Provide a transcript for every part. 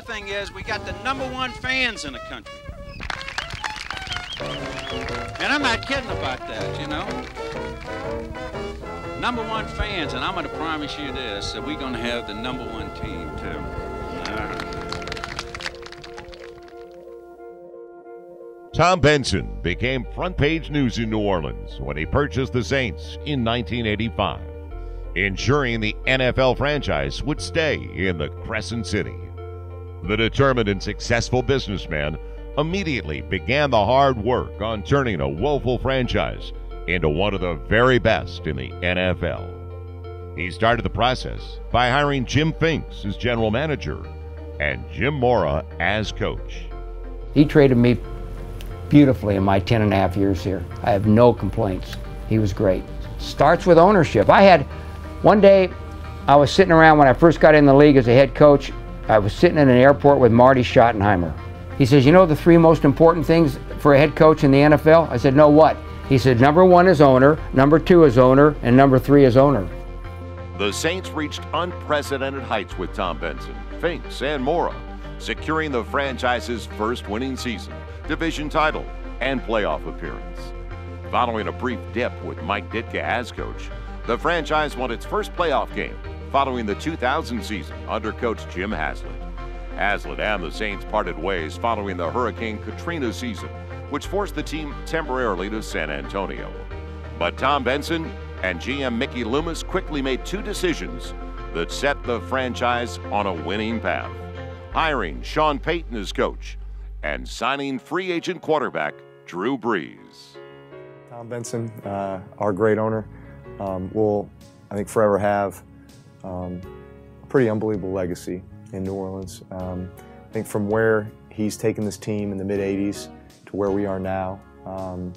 other thing is we got the number one fans in the country. And I'm not kidding about that, you know. Number one fans, and I'm going to promise you this, that we're going to have the number one team, too. Tom Benson became front page news in New Orleans when he purchased the Saints in 1985, ensuring the NFL franchise would stay in the Crescent City. The determined and successful businessman immediately began the hard work on turning a woeful franchise into one of the very best in the NFL. He started the process by hiring Jim Finks as general manager and Jim Mora as coach. He traded me beautifully in my 10 and a half years here. I have no complaints. He was great. Starts with ownership. I had one day, I was sitting around when I first got in the league as a head coach. I was sitting in an airport with Marty Schottenheimer. He says, You know the three most important things for a head coach in the NFL? I said, No, what? He said, Number one is owner, number two is owner, and number three is owner. The Saints reached unprecedented heights with Tom Benson, Finks, and Mora, securing the franchise's first winning season division title, and playoff appearance. Following a brief dip with Mike Ditka as coach, the franchise won its first playoff game following the 2000 season under coach Jim Haslett. Haslett and the Saints parted ways following the Hurricane Katrina season, which forced the team temporarily to San Antonio. But Tom Benson and GM Mickey Loomis quickly made two decisions that set the franchise on a winning path. Hiring Sean Payton as coach and signing free agent quarterback Drew Brees. Tom Benson, uh, our great owner, um, will, I think, forever have um, pretty unbelievable legacy in New Orleans. Um, I think from where he's taken this team in the mid 80s to where we are now, um,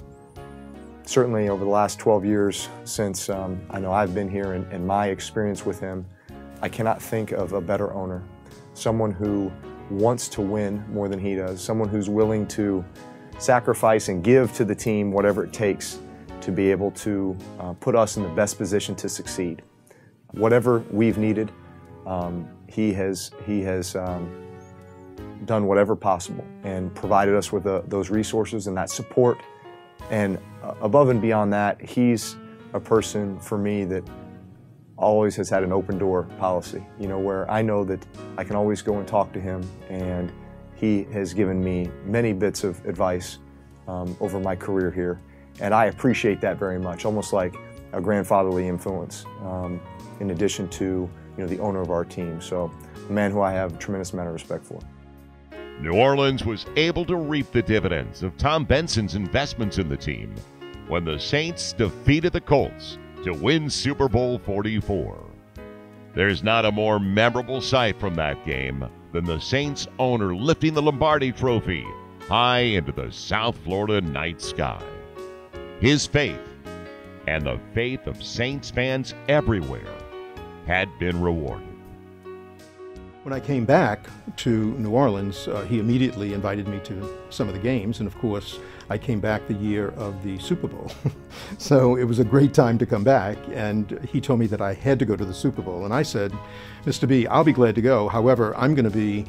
certainly over the last 12 years since um, I know I've been here and, and my experience with him, I cannot think of a better owner. Someone who wants to win more than he does, someone who's willing to sacrifice and give to the team whatever it takes to be able to uh, put us in the best position to succeed. Whatever we've needed, um, he has, he has um, done whatever possible and provided us with uh, those resources and that support. And uh, above and beyond that, he's a person for me that always has had an open door policy, you know, where I know that I can always go and talk to him, and he has given me many bits of advice um, over my career here, and I appreciate that very much, almost like a grandfatherly influence, um, in addition to, you know, the owner of our team. So, a man who I have a tremendous amount of respect for. New Orleans was able to reap the dividends of Tom Benson's investments in the team when the Saints defeated the Colts to win Super Bowl 44. There's not a more memorable sight from that game than the Saints owner lifting the Lombardi trophy high into the South Florida night sky. His faith and the faith of Saints fans everywhere had been rewarded. When I came back to New Orleans, uh, he immediately invited me to some of the games, and of course, I came back the year of the Super Bowl. so it was a great time to come back, and he told me that I had to go to the Super Bowl. And I said, Mr. B, I'll be glad to go. However, I'm going to be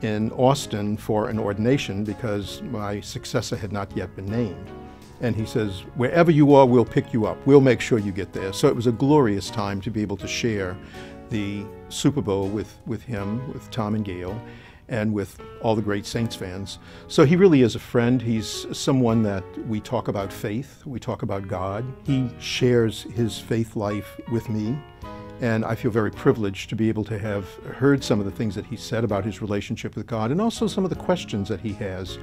in Austin for an ordination because my successor had not yet been named. And he says, wherever you are, we'll pick you up. We'll make sure you get there. So it was a glorious time to be able to share the Super Bowl with, with him, with Tom and Gayle, and with all the great Saints fans. So he really is a friend. He's someone that we talk about faith, we talk about God. He shares his faith life with me. And I feel very privileged to be able to have heard some of the things that he said about his relationship with God and also some of the questions that he has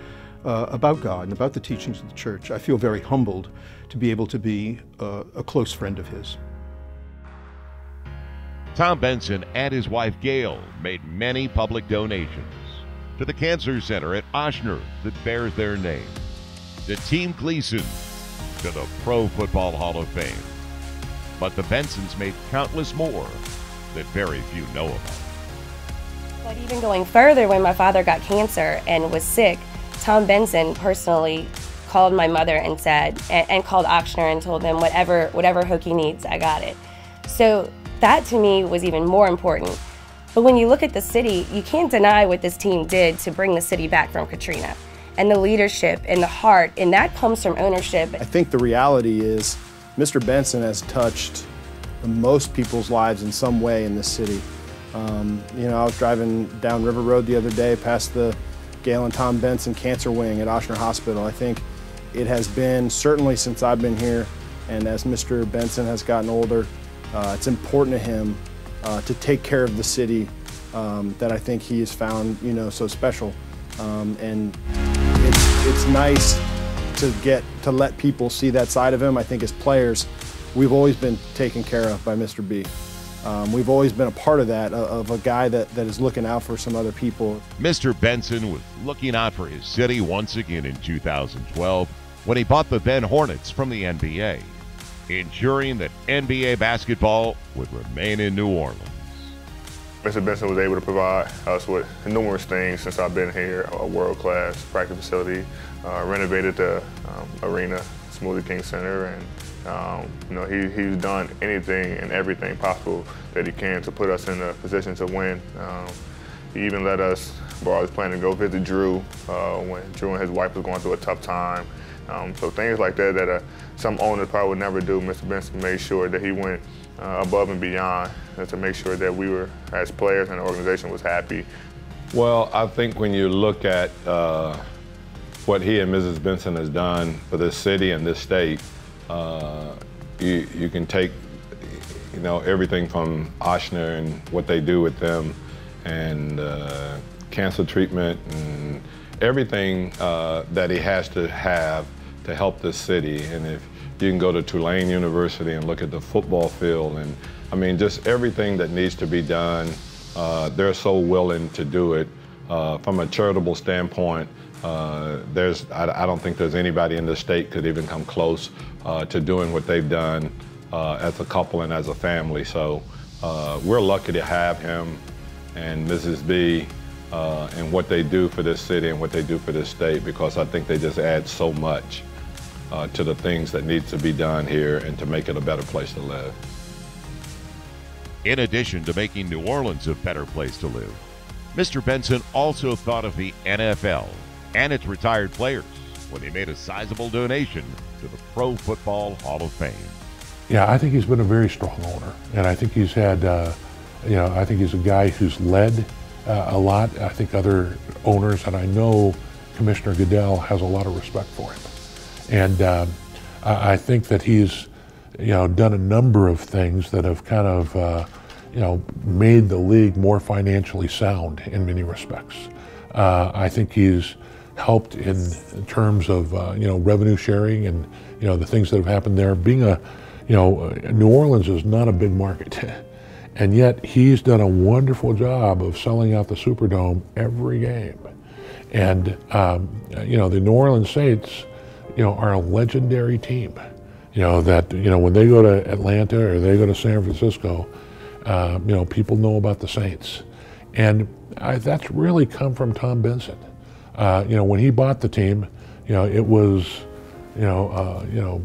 uh, about God and about the teachings of the church. I feel very humbled to be able to be uh, a close friend of his. Tom Benson and his wife Gayle made many public donations to the Cancer Center at Ochsner that bears their name, to Team Gleason, to the Pro Football Hall of Fame. But the Bensons made countless more that very few know about. But even going further, when my father got cancer and was sick, Tom Benson personally called my mother and said, and, and called Ochsner and told them whatever whatever Hokie needs, I got it. So that to me was even more important. But when you look at the city, you can't deny what this team did to bring the city back from Katrina. And the leadership and the heart, and that comes from ownership. I think the reality is Mr. Benson has touched most people's lives in some way in this city. Um, you know, I was driving down River Road the other day past the Gayle and Tom Benson Cancer Wing at Ochsner Hospital. I think it has been, certainly since I've been here, and as Mr. Benson has gotten older, uh, it's important to him uh, to take care of the city um, that I think he has found, you know, so special. Um, and it's, it's nice to get to let people see that side of him. I think as players, we've always been taken care of by Mr. B. Um, we've always been a part of that, of a guy that, that is looking out for some other people. Mr. Benson was looking out for his city once again in 2012 when he bought the then Hornets from the NBA, ensuring that NBA basketball would remain in New Orleans. Mr. Benson was able to provide us with numerous things since I've been here, a world-class practice facility, uh, renovated the um, arena, Smoothie King Center, and um, you know, he, he's done anything and everything possible that he can to put us in a position to win. Um, he even let us borrow his plane to go visit Drew uh, when Drew and his wife was going through a tough time. Um, so things like that that uh, some owners probably would never do, Mr. Benson made sure that he went uh, above and beyond to make sure that we were, as players and the organization was happy. Well, I think when you look at uh, what he and Mrs. Benson has done for this city and this state, uh, you, you can take, you know, everything from Ochsner and what they do with them and uh, cancer treatment and everything uh, that he has to have to help this city. And if you can go to Tulane University and look at the football field and I mean, just everything that needs to be done, uh, they're so willing to do it. Uh, from a charitable standpoint, uh, there's, I, I, don't think there's anybody in the state could even come close uh, to doing what they've done uh, as a couple and as a family. So uh, we're lucky to have him and Mrs. B and what they do for this city and what they do for this state because I think they just add so much uh, to the things that need to be done here and to make it a better place to live. In addition to making New Orleans a better place to live, Mr. Benson also thought of the NFL and its retired players when he made a sizable donation to the Pro Football Hall of Fame. Yeah, I think he's been a very strong owner, and I think he's had, uh, you know, I think he's a guy who's led uh, a lot. I think other owners, and I know Commissioner Goodell has a lot of respect for him, and um, I think that he's, you know, done a number of things that have kind of, uh, you know, made the league more financially sound in many respects. Uh, I think he's helped in, in terms of uh, you know revenue sharing and you know the things that have happened there. Being a you know New Orleans is not a big market, and yet he's done a wonderful job of selling out the Superdome every game. And um, you know the New Orleans Saints, you know, are a legendary team. You know that you know when they go to Atlanta or they go to San Francisco, uh, you know people know about the Saints, and I, that's really come from Tom Benson. Uh, you know, when he bought the team, you know, it was, you know, uh, you know,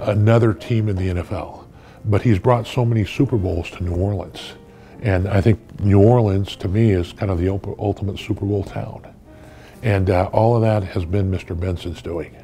another team in the NFL. But he's brought so many Super Bowls to New Orleans. And I think New Orleans, to me, is kind of the ultimate Super Bowl town. And uh, all of that has been Mr. Benson's doing.